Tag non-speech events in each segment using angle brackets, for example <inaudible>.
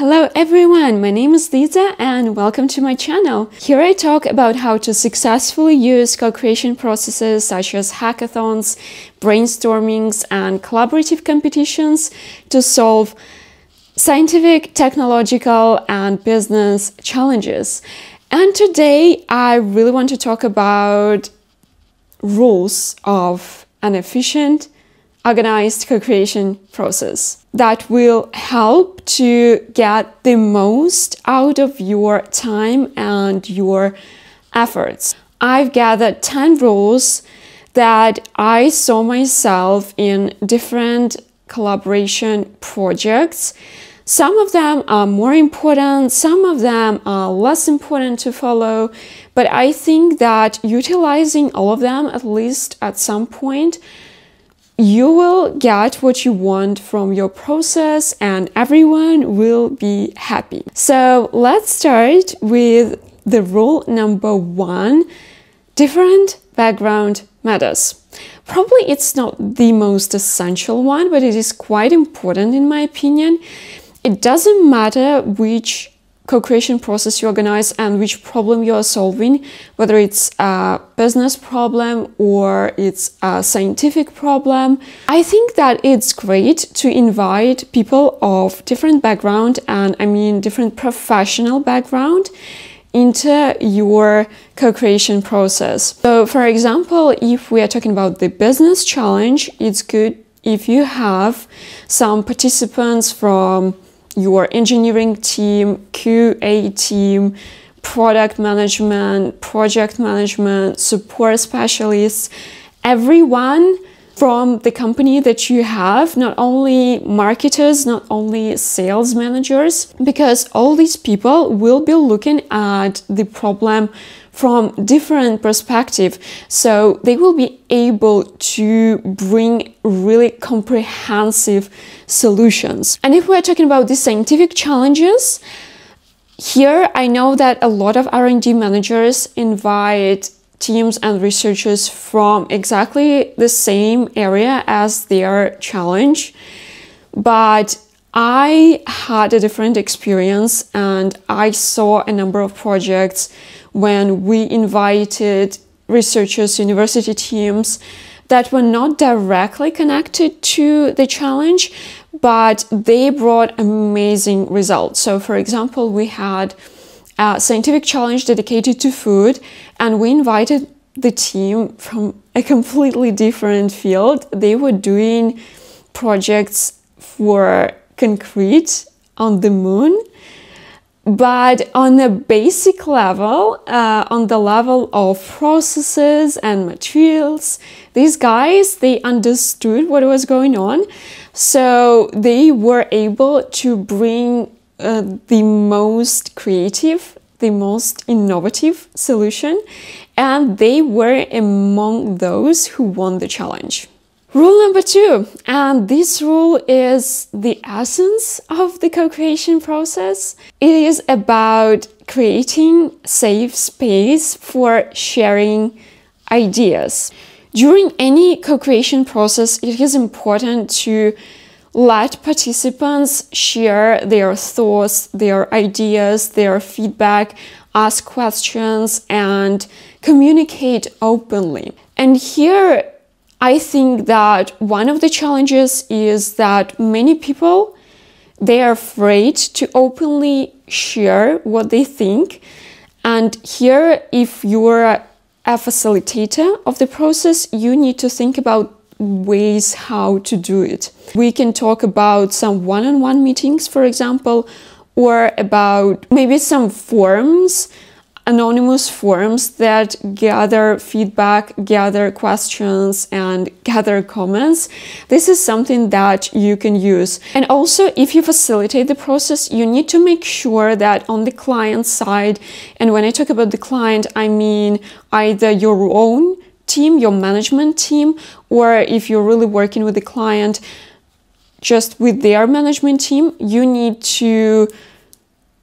Hello everyone, my name is Liza and welcome to my channel. Here I talk about how to successfully use co-creation processes such as hackathons, brainstormings and collaborative competitions to solve scientific, technological and business challenges. And today I really want to talk about rules of an efficient organized co-creation process that will help to get the most out of your time and your efforts. I've gathered 10 rules that I saw myself in different collaboration projects. Some of them are more important, some of them are less important to follow, but I think that utilizing all of them, at least at some point, you will get what you want from your process and everyone will be happy. So let's start with the rule number one different background matters. Probably it's not the most essential one, but it is quite important in my opinion. It doesn't matter which co-creation process you organize and which problem you are solving, whether it's a business problem or it's a scientific problem. I think that it's great to invite people of different background and I mean different professional background into your co-creation process. So for example, if we are talking about the business challenge, it's good if you have some participants from your engineering team, QA team, product management, project management, support specialists, everyone from the company that you have, not only marketers, not only sales managers, because all these people will be looking at the problem from different perspective. So they will be able to bring really comprehensive solutions. And if we're talking about the scientific challenges here i know that a lot of r&d managers invite teams and researchers from exactly the same area as their challenge but I had a different experience and I saw a number of projects when we invited researchers, university teams that were not directly connected to the challenge, but they brought amazing results. So, for example, we had scientific challenge dedicated to food, and we invited the team from a completely different field. They were doing projects for concrete on the moon but on a basic level, uh, on the level of processes and materials, these guys, they understood what was going on. So they were able to bring uh, the most creative, the most innovative solution. And they were among those who won the challenge. Rule number two, and this rule is the essence of the co-creation process. It is about creating safe space for sharing ideas. During any co-creation process, it is important to let participants share their thoughts, their ideas, their feedback, ask questions, and communicate openly. And here, I think that one of the challenges is that many people they are afraid to openly share what they think. And here, if you're a facilitator of the process, you need to think about ways how to do it. We can talk about some one on one meetings, for example, or about maybe some forms anonymous forums that gather feedback, gather questions, and gather comments. This is something that you can use. And also, if you facilitate the process, you need to make sure that on the client side, and when I talk about the client, I mean either your own team, your management team, or if you're really working with the client, just with their management team, you need to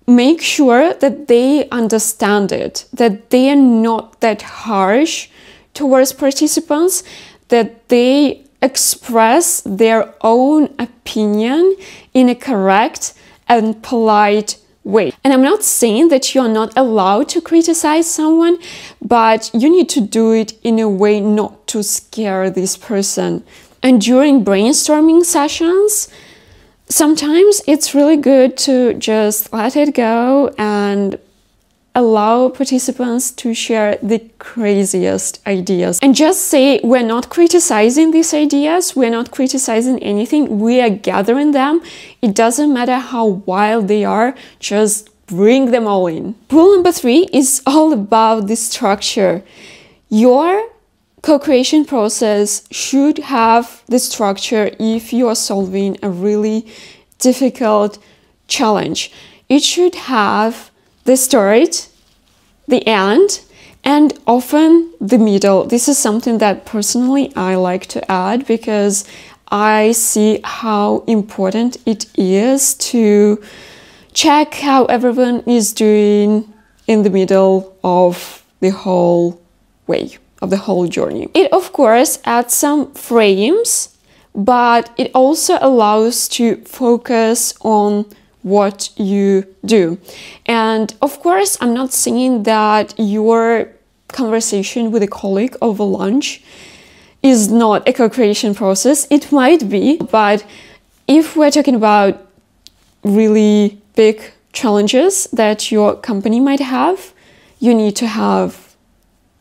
make sure that they understand it, that they are not that harsh towards participants, that they express their own opinion in a correct and polite way. And I'm not saying that you're not allowed to criticize someone, but you need to do it in a way not to scare this person. And during brainstorming sessions, sometimes it's really good to just let it go and allow participants to share the craziest ideas. And just say we're not criticizing these ideas. We're not criticizing anything. We are gathering them. It doesn't matter how wild they are. Just bring them all in. Rule number three is all about the structure. Your co-creation process should have the structure if you are solving a really difficult challenge. It should have the start, the end, and often the middle. This is something that personally I like to add because I see how important it is to check how everyone is doing in the middle of the whole way, of the whole journey. It, of course, adds some frames, but it also allows to focus on what you do. And of course, I'm not saying that your conversation with a colleague over lunch is not a co-creation process. It might be, but if we're talking about really big challenges that your company might have, you need to have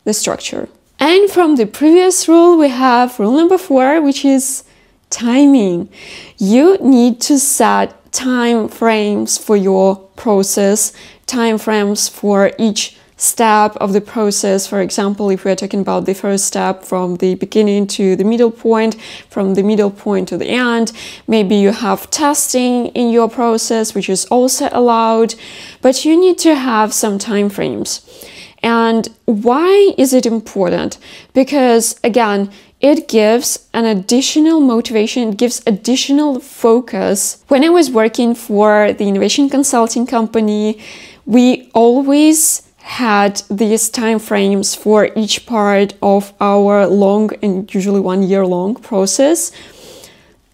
the structure. And from the previous rule, we have rule number four, which is timing. You need to set time frames for your process, time frames for each step of the process. For example, if we're talking about the first step from the beginning to the middle point, from the middle point to the end, maybe you have testing in your process, which is also allowed, but you need to have some time frames. And why is it important? Because again, it gives an additional motivation, it gives additional focus. When I was working for the innovation consulting company, we always had these time frames for each part of our long and usually one year long process.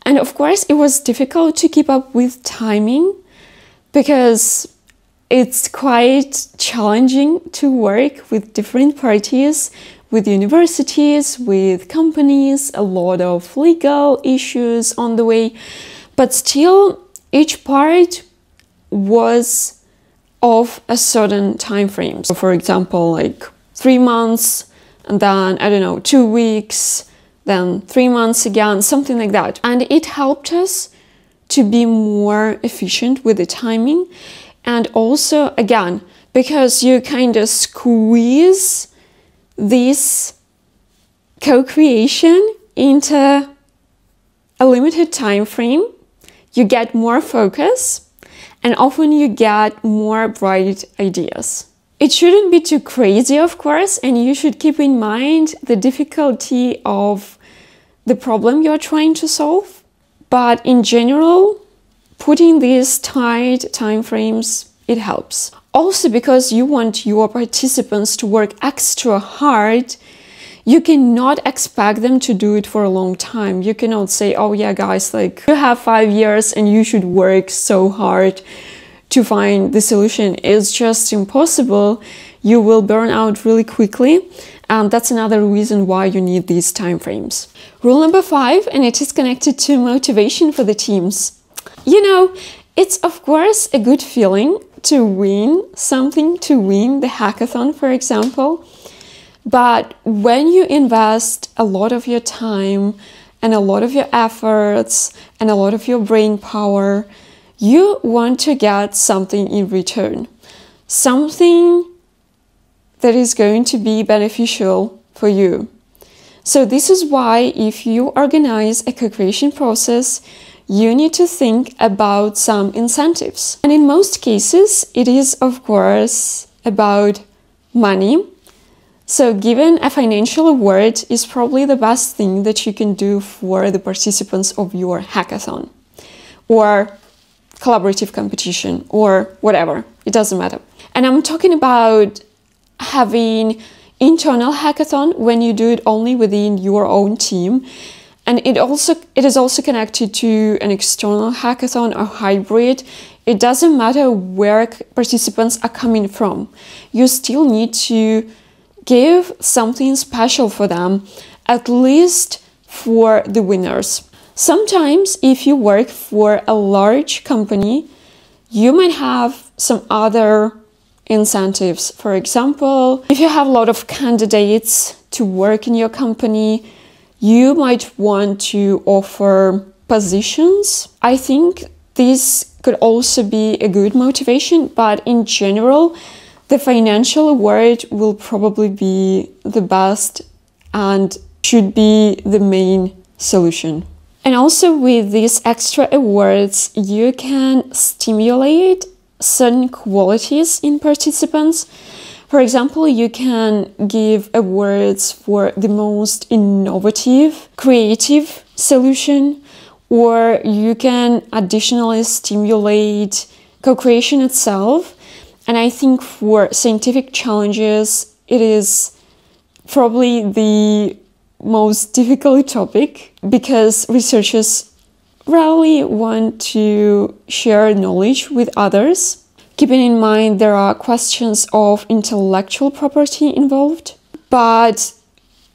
And of course, it was difficult to keep up with timing because it's quite challenging to work with different parties with universities, with companies, a lot of legal issues on the way, but still each part was of a certain time frame. So for example, like three months, and then I don't know, two weeks, then three months again, something like that. And it helped us to be more efficient with the timing. And also, again, because you kind of squeeze this co-creation into a limited time frame, you get more focus and often you get more bright ideas. It shouldn't be too crazy, of course, and you should keep in mind the difficulty of the problem you're trying to solve. But in general, putting these tight time frames, it helps. Also, because you want your participants to work extra hard, you cannot expect them to do it for a long time. You cannot say, oh yeah, guys, like you have five years and you should work so hard to find the solution. It's just impossible. You will burn out really quickly. And that's another reason why you need these time frames. Rule number five, and it is connected to motivation for the teams. You know, it's of course a good feeling to win something, to win the hackathon, for example. But when you invest a lot of your time and a lot of your efforts and a lot of your brain power, you want to get something in return. Something that is going to be beneficial for you. So, this is why if you organize a co creation process, you need to think about some incentives. And in most cases, it is, of course, about money. So, given a financial award is probably the best thing that you can do for the participants of your hackathon or collaborative competition or whatever. It doesn't matter. And I'm talking about having internal hackathon when you do it only within your own team and it also it is also connected to an external hackathon or hybrid It doesn't matter where participants are coming from. You still need to give something special for them, at least for the winners. Sometimes, if you work for a large company, you might have some other incentives. For example, if you have a lot of candidates to work in your company, you might want to offer positions. I think this could also be a good motivation, but in general, the financial award will probably be the best and should be the main solution. And also with these extra awards, you can stimulate certain qualities in participants. For example, you can give awards for the most innovative, creative solution, or you can additionally stimulate co creation itself. And I think for scientific challenges, it is probably the most difficult <laughs> topic because researchers rarely want to share knowledge with others. Keeping in mind there are questions of intellectual property involved, but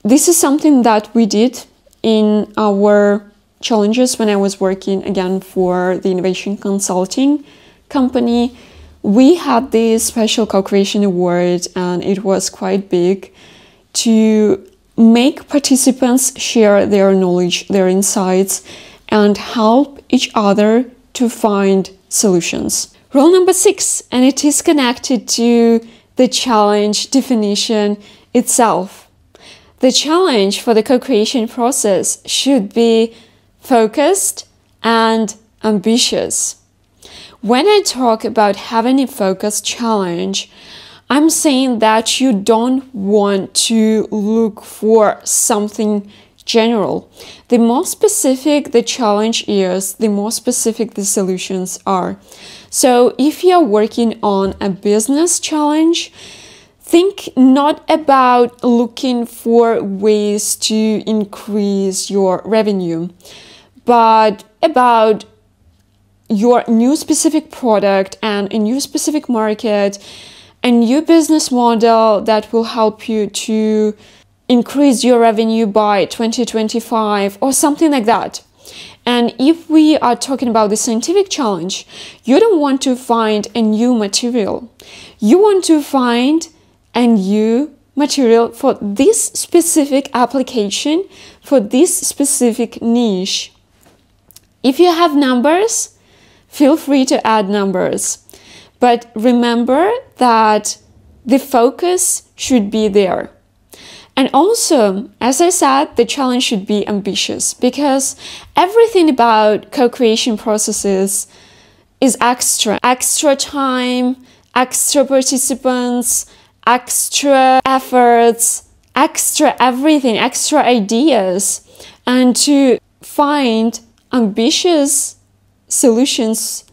this is something that we did in our challenges when I was working again for the innovation consulting company. We had this special co-creation award and it was quite big to make participants share their knowledge, their insights and help each other to find solutions. Rule number six, and it is connected to the challenge definition itself. The challenge for the co creation process should be focused and ambitious. When I talk about having a focused challenge, I'm saying that you don't want to look for something general. The more specific the challenge is, the more specific the solutions are. So if you're working on a business challenge, think not about looking for ways to increase your revenue, but about your new specific product and a new specific market, a new business model that will help you to increase your revenue by 2025 or something like that. And if we are talking about the scientific challenge, you don't want to find a new material. You want to find a new material for this specific application, for this specific niche. If you have numbers, feel free to add numbers. But remember that the focus should be there. And also, as I said, the challenge should be ambitious because everything about co creation processes is extra. Extra time, extra participants, extra efforts, extra everything, extra ideas. And to find ambitious solutions,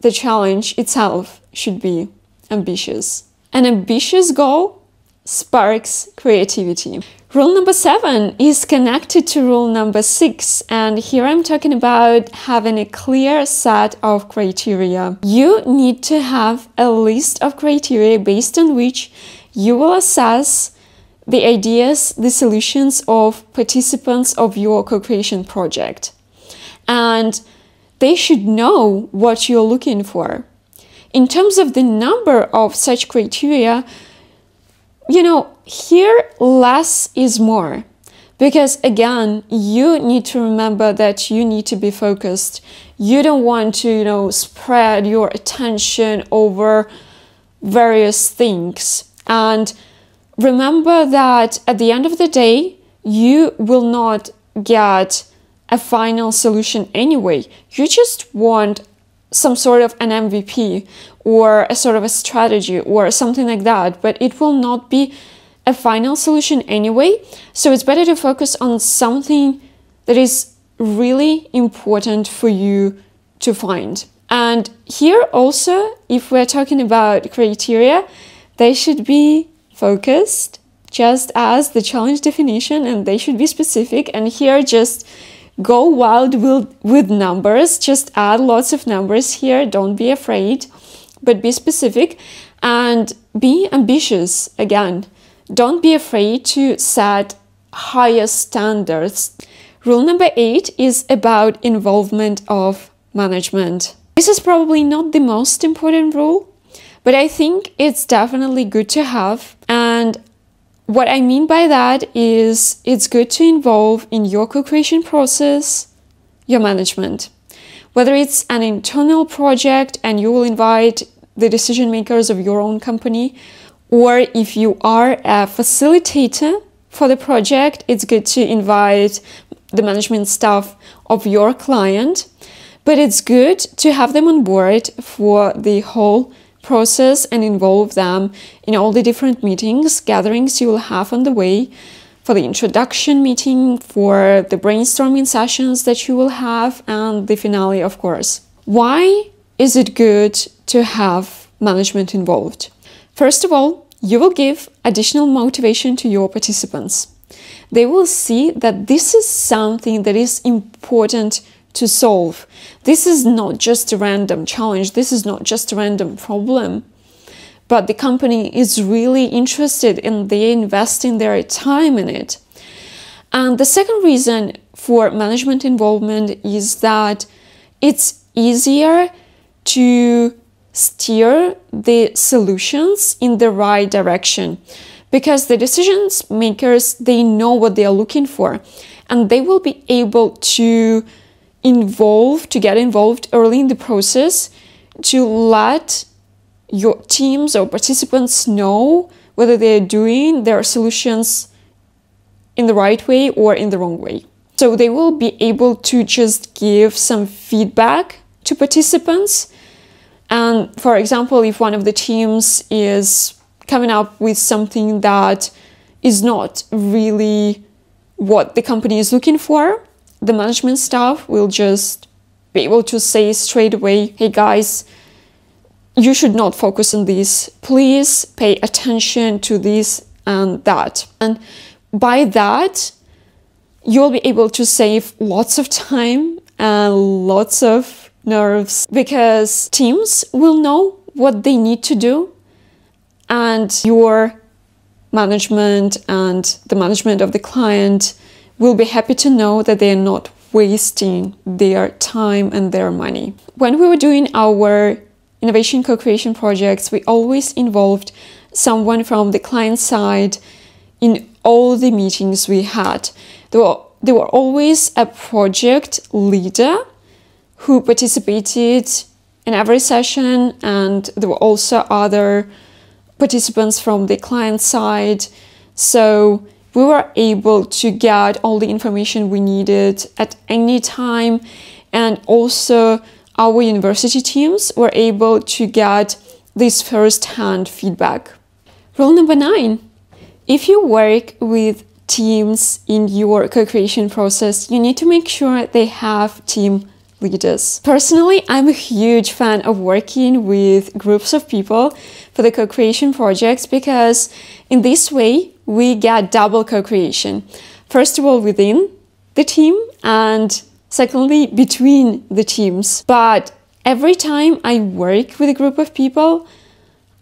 the challenge itself should be ambitious. An ambitious goal sparks creativity. Rule number seven is connected to rule number six, and here I'm talking about having a clear set of criteria. You need to have a list of criteria based on which you will assess the ideas, the solutions of participants of your co creation project. And they should know what you're looking for. In terms of the number of such criteria, you know, here less is more. Because again, you need to remember that you need to be focused. You don't want to, you know, spread your attention over various things. And remember that at the end of the day, you will not get a final solution anyway. You just want some sort of an MVP or a sort of a strategy or something like that, but it will not be a final solution anyway. So it's better to focus on something that is really important for you to find. And here also, if we're talking about criteria, they should be focused just as the challenge definition and they should be specific. And here, just go wild with, numbers, just add lots of numbers here, don't be afraid, but be specific and be ambitious again. Don't be afraid to set higher standards. Rule number eight is about involvement of management. This is probably not the most important rule, but I think it's definitely good to have. What I mean by that is it's good to involve in your co-creation process your management. Whether it's an internal project and you will invite the decision makers of your own company, or if you are a facilitator for the project, it's good to invite the management staff of your client. But it's good to have them on board for the whole process and involve them in all the different meetings, gatherings you will have on the way, for the introduction meeting, for the brainstorming sessions that you will have, and the finale, of course. Why is it good to have management involved? First of all, you will give additional motivation to your participants. They will see that this is something that is important to solve. This is not just a random challenge, this is not just a random problem. But the company is really interested in they investing their time in it. And the second reason for management involvement is that it's easier to steer the solutions in the right direction because the decisions makers they know what they are looking for and they will be able to involve to get involved early in the process to let your teams or participants know whether they're doing their solutions in the right way or in the wrong way. So they will be able to just give some feedback to participants. And for example, if one of the teams is coming up with something that is not really what the company is looking for, the management staff will just be able to say straight away, hey guys, you should not focus on this. Please pay attention to this and that. And by that, you'll be able to save lots of time and lots of nerves because teams will know what they need to do and your management and the management of the client will be happy to know that they are not wasting their time and their money. When we were doing our innovation co-creation projects, we always involved someone from the client side in all the meetings we had. There were, there were always a project leader who participated in every session and there were also other participants from the client side. So we were able to get all the information we needed at any time and also our university teams were able to get this first-hand feedback. Rule number nine, if you work with teams in your co-creation process, you need to make sure they have team leaders. Personally, I'm a huge fan of working with groups of people for the co-creation projects because in this way, we get double co-creation. First of all, within the team and secondly, between the teams. But every time I work with a group of people,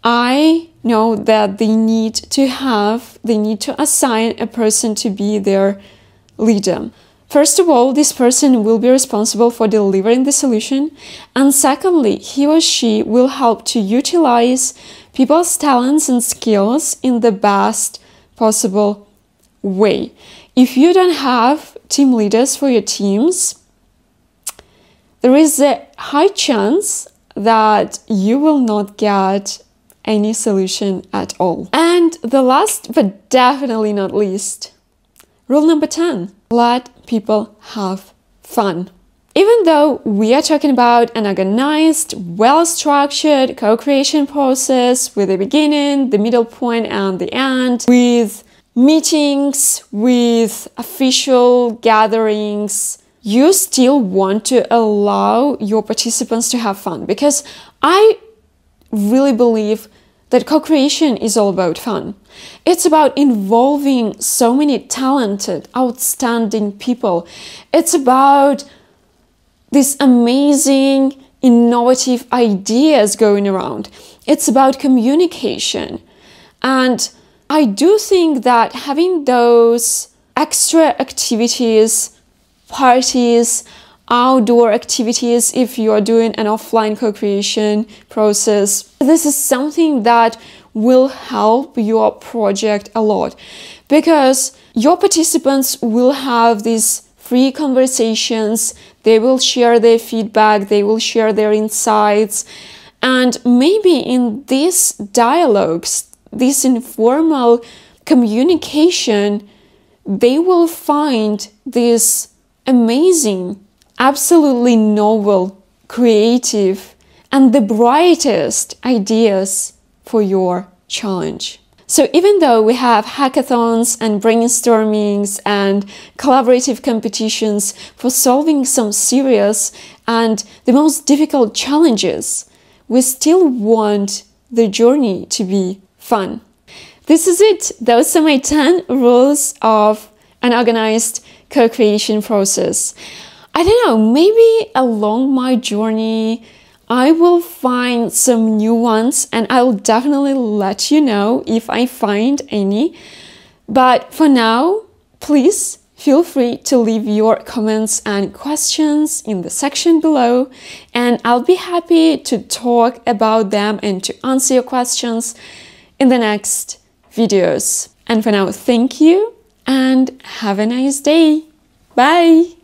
I know that they need to have, they need to assign a person to be their leader. First of all, this person will be responsible for delivering the solution, and secondly, he or she will help to utilize people's talents and skills in the best possible way. If you don't have team leaders for your teams, there is a high chance that you will not get any solution at all. And the last but definitely not least, rule number 10 let people have fun. Even though we are talking about an organized, well structured co creation process with a beginning, the middle point, and the end, with meetings, with official gatherings, you still want to allow your participants to have fun because I really believe that co creation is all about fun. It's about involving so many talented, outstanding people. It's about these amazing, innovative ideas going around. It's about communication. And I do think that having those extra activities, parties, outdoor activities if you are doing an offline co-creation process. This is something that will help your project a lot because your participants will have these free conversations, they will share their feedback, they will share their insights, and maybe in these dialogues, this informal communication, they will find this amazing absolutely novel, creative, and the brightest ideas for your challenge. So even though we have hackathons and brainstormings and collaborative competitions for solving some serious and the most difficult challenges, we still want the journey to be fun. This is it. Those are my 10 rules of an organized co-creation process. I don't know, maybe along my journey, I will find some new ones and I'll definitely let you know if I find any. But for now, please feel free to leave your comments and questions in the section below, and I'll be happy to talk about them and to answer your questions in the next videos. And for now, thank you and have a nice day. Bye!